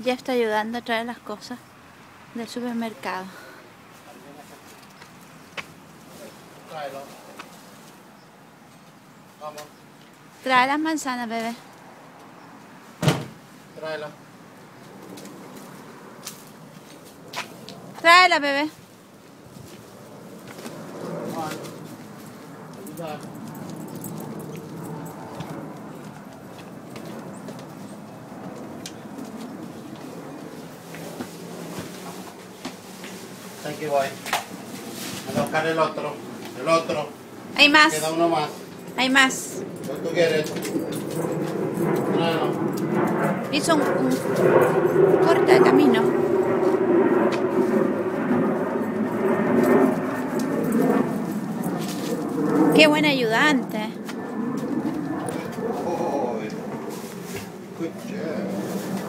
Ya está ayudando a traer las cosas del supermercado. Tráelo. Vamos, Trae las manzanas, bebé. tráela. Tráela, bebé. Juan. Boy. Voy a buscar el otro. El otro. Hay más. Queda uno más. Hay más. ¿Cuál tú quieres? Tráelo. Hizo un, un corte de camino. Qué buen ayudante. Oh, good job.